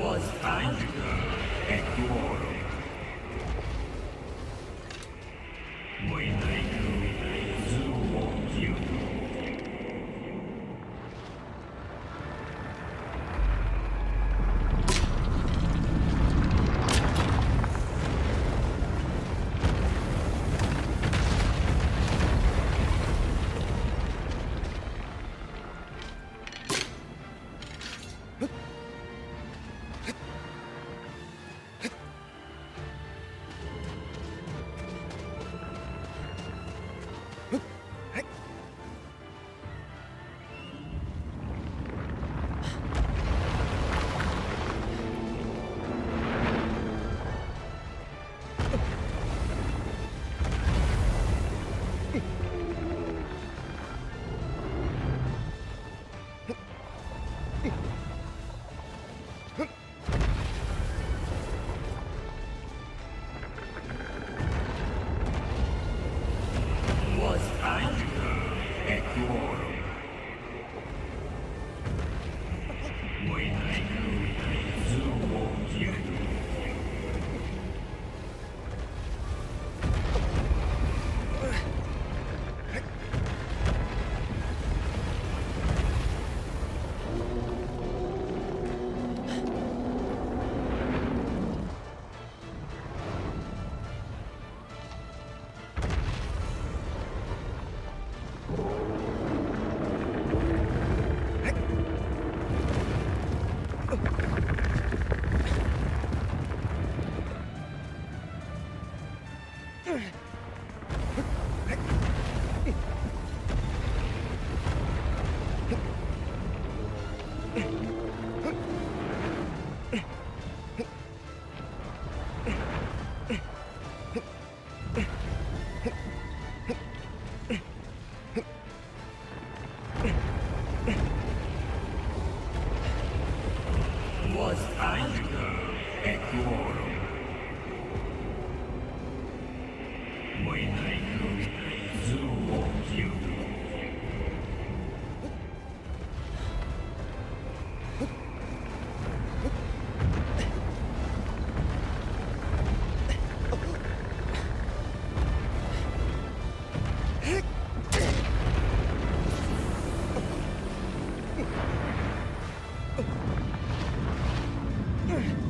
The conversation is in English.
was found. Ignore Was Einige Equoro. Here.